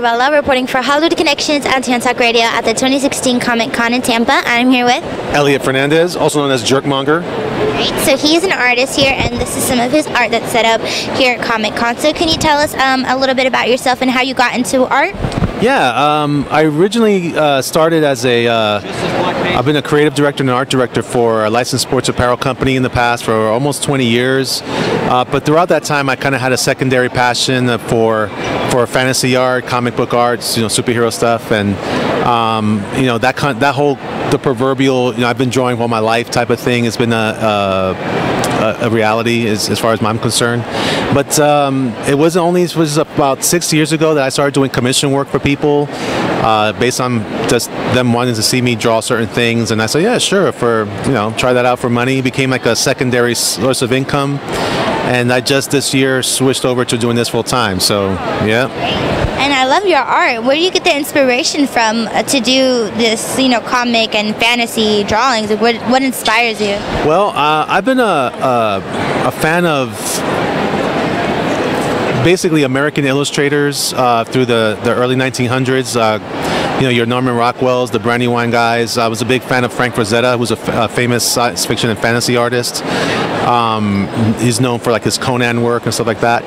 Bella reporting for Hollywood Connections on Talk Radio at the 2016 Comic Con in Tampa. I'm here with Elliot Fernandez, also known as Jerkmonger. Great. So he's an artist here, and this is some of his art that's set up here at Comic Con. So can you tell us um, a little bit about yourself and how you got into art? Yeah, um, I originally uh, started as a. have been a creative director and an art director for a licensed sports apparel company in the past for almost 20 years. Uh, but throughout that time, I kind of had a secondary passion for for fantasy art, comic book arts, you know, superhero stuff, and um, you know that kind, that whole the proverbial, you know, I've been drawing all my life type of thing has been a, a, a reality as, as, far as I'm concerned. But um, it wasn't only it was about six years ago that I started doing commission work for people uh, based on just them wanting to see me draw certain things, and I said, yeah, sure, for you know, try that out for money. It became like a secondary source of income, and I just this year switched over to doing this full time. So yeah. And I love your art. Where do you get the inspiration from uh, to do this, you know, comic and fantasy drawings? What, what inspires you? Well, uh, I've been a, a, a fan of basically American illustrators uh, through the, the early 1900s. Uh, you know, your Norman Rockwells, the Brandywine guys. I was a big fan of Frank Frazetta, who's a famous science fiction and fantasy artist. Um, he's known for like his Conan work and stuff like that.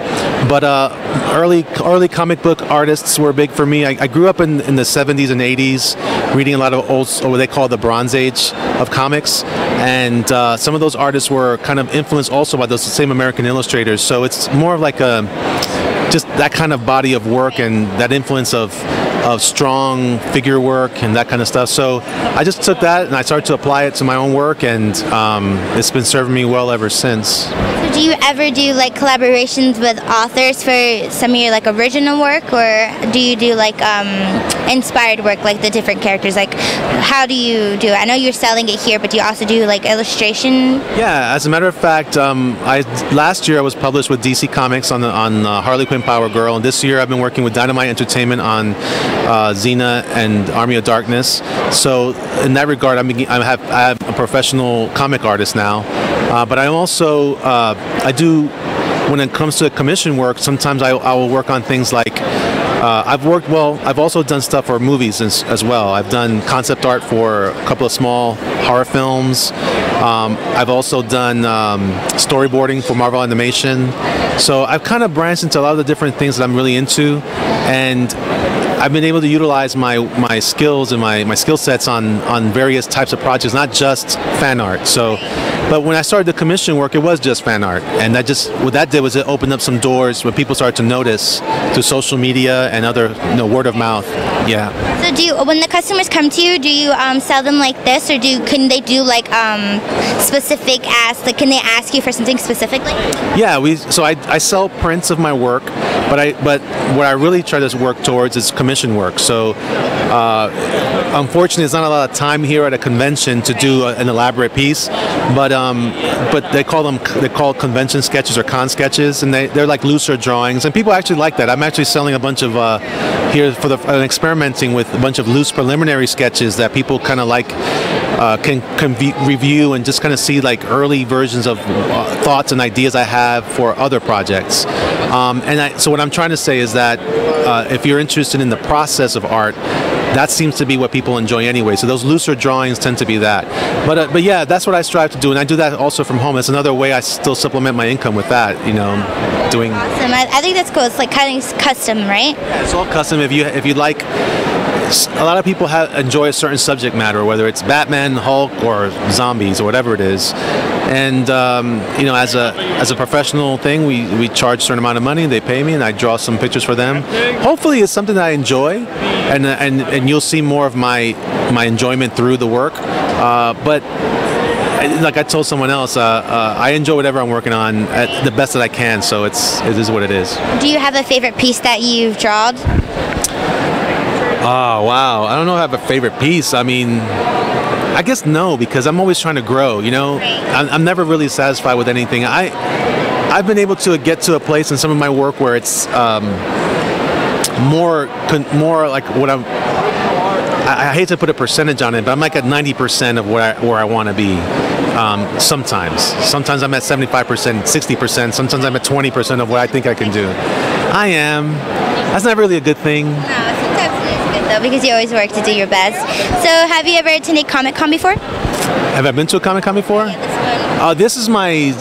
But uh, early early comic book artists were big for me. I, I, grew up in, in the 70s and 80s, reading a lot of old, what they call the Bronze Age of comics, and uh, some of those artists were kind of influenced also by those same American illustrators. So it's more of like a just that kind of body of work and that influence of of strong figure work and that kind of stuff. So I just took that and I started to apply it to my own work, and um, it's been serving me well ever since. So do you ever do like collaborations with authors for some of your like original work, or do you do like um, inspired work, like the different characters? Like, how do you do it? I know you're selling it here, but do you also do like illustration? Yeah, as a matter of fact, um, I last year I was published with DC Comics on the, on uh, Harley Quinn Power Girl, and this year I've been working with Dynamite Entertainment on uh, Xena and Army of Darkness. So in that regard, I'm, I have I have a professional comic artist now, uh, but I'm also uh, I do when it comes to commission work. Sometimes I, I will work on things like uh, I've worked well. I've also done stuff for movies as, as, well. I've done concept art for a couple of small horror films. Um, I've also done um, storyboarding for Marvel Animation. So I've kind of branched into a lot of the different things that I'm really into, and I've been able to utilize my my skills and my, my skill sets on on various types of projects, not just fan art. So, but when I started the commission work, it was just fan art, and that just what that did was it opened up some doors where people started to notice through social media and other you know word of mouth. Yeah. So do you when the customers come to you, do you um, sell them like this, or do can they do like um, specific ask? Like, can they ask you for something specifically? Yeah, we so I, I sell prints of my work, but I but what I really try to work towards is commission commission work. So, uh, unfortunately, there's not a lot of time here at a convention to do a, an elaborate piece. But um, but they call them they call convention sketches or con sketches, and they they're like looser drawings, and people actually like that. I'm actually selling a bunch of uh, here for the uh, experimenting with a bunch of loose preliminary sketches that people kind of like. Uh, can, can review and just kind of see like early versions of uh, thoughts and ideas I have for other projects. Um, and I, so what I'm trying to say is that uh, if you're interested in the process of art, that seems to be what people enjoy anyway. So those looser drawings tend to be that. But uh, but yeah, that's what I strive to do, and I do that also from home. It's another way I still supplement my income with that. You know, doing. Awesome. I, I think that's cool. It's like kind of custom, right? Yeah, it's all custom. If you if you like a lot of people have, enjoy a certain subject matter, whether it's Batman, Hulk, or zombies, or whatever it is. And um, you know, as a as a professional thing, we, we charge a certain amount of money. and They pay me, and I draw some pictures for them. Hopefully, it's something that I enjoy, and and and you'll see more of my my enjoyment through the work. Uh, but like I told someone else, uh, uh, I enjoy whatever I'm working on at the best that I can. So it's it is what it is. Do you have a favorite piece that you've drawn? Oh wow! I don't know if I have a favorite piece. I mean, I guess no, because I'm always trying to grow. You know, I'm, I'm never really satisfied with anything. I I've been able to get to a place in some of my work where it's um, more more like what I'm. I, I hate to put a percentage on it, but I'm like at 90% of where I, where I want to be. Um, sometimes, sometimes I'm at 75%, 60%. Sometimes I'm at 20% of what I think I can do. I am that's not really a good thing. No, sometimes it is good though because you always work to do your best. So, have you ever attended Comic Con before? Have I been to a Comic Con before? One. Uh, this is my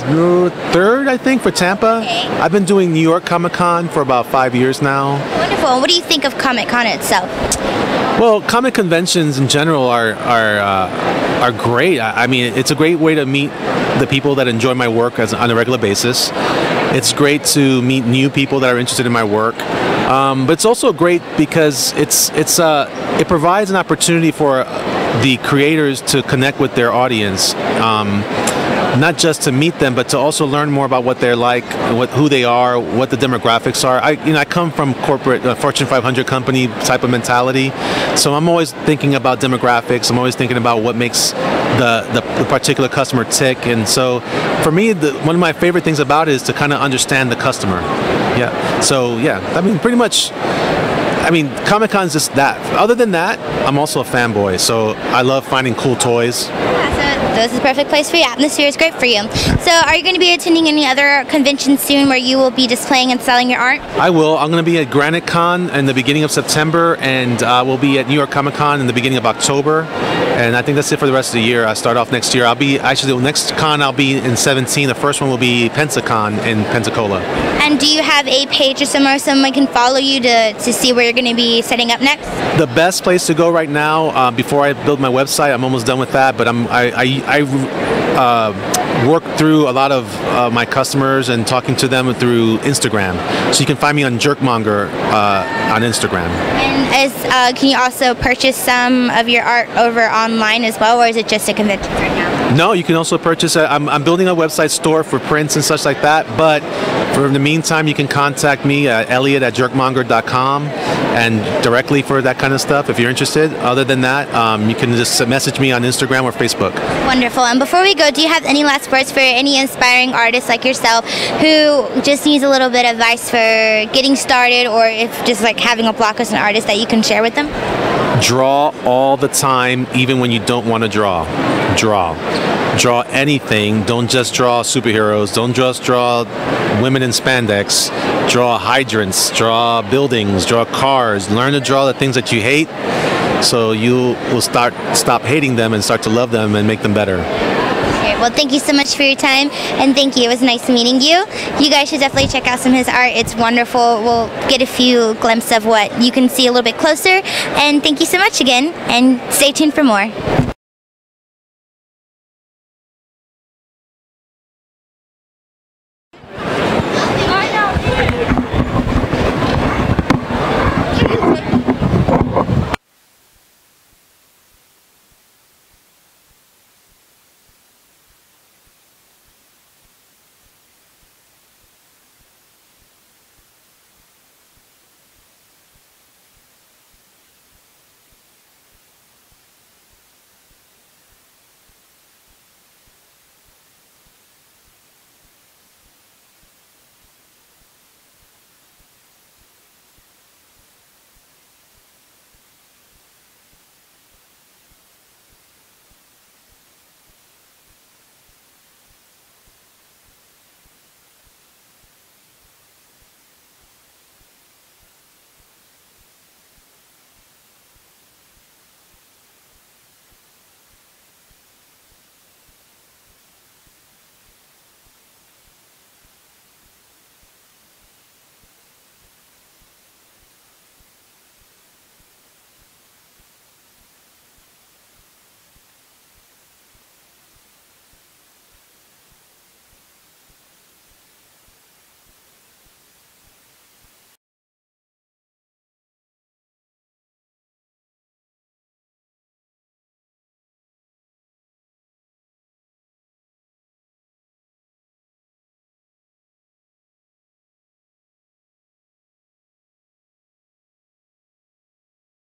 third, I think, for Tampa. Okay. I've been doing New York Comic Con for about five years now. Wonderful. And what do you think of Comic Con itself? Well, comic conventions in general are are uh, are great. I, I mean, it's a great way to meet the people that enjoy my work as on a regular basis. It's great to meet new people that are interested in my work. Um, but it's also great because it's it's uh, it provides an opportunity for the creators to connect with their audience. Um, not just to meet them, but to also learn more about what they're like, what who they are, what the demographics are. I you know I come from corporate uh, Fortune 500 company type of mentality, so I'm always thinking about demographics. I'm always thinking about what makes the the, the particular customer tick, and so for me, the, one of my favorite things about it is to kind of understand the customer. Yeah. So yeah, I mean, pretty much. I mean, Comic Con's just that. Other than that, I'm also a fanboy, so I love finding cool toys. Yeah, so this is the perfect place for you. Atmosphere is great for you. So, are you going to be attending any other conventions soon where you will be displaying and selling your art? I will. I'm going to be at Granite Con in the beginning of September, and uh, we'll be at New York Comic Con in the beginning of October. And I think that's it for the rest of the year. I start off next year. I'll be actually the next con I'll be in 17. The first one will be Pensacon in Pensacola. And do you have a page or somewhere someone can follow you to, to see where you're going to be setting up next? The best place to go right now, uh, before I build my website, I'm almost done with that. But I'm I I, I uh, work through a lot of uh, my customers and talking to them through Instagram. So you can find me on Jerkmonger uh, on Instagram. And is, uh, can you also purchase some of your art over online as well, or is it just a convention right now? No, you can also purchase. A, I'm, I'm building a website store for prints and such like that. But for the meantime, you can contact me at Elliot at jerkmonger.com and directly for that kind of stuff if you're interested. Other than that, um, you can just message me on Instagram or Facebook. Wonderful. And before we go, do you have any last words for any inspiring artist like yourself who just needs a little bit of advice for getting started, or if just like having a block as an artist that you can share with them? Draw all the time, even when you don't want to draw. Draw. Draw anything. Don't just draw superheroes. Don't just draw women in spandex. Draw hydrants. Draw buildings. Draw cars. Learn to draw the things that you hate, so you will start stop hating them and start to love them and make them better. Well, thank you so much for your time, and thank you. It was nice meeting you. You guys should definitely check out some of his art. It's wonderful. We'll get a few glimpses of what you can see a little bit closer. And thank you so much again, and stay tuned for more.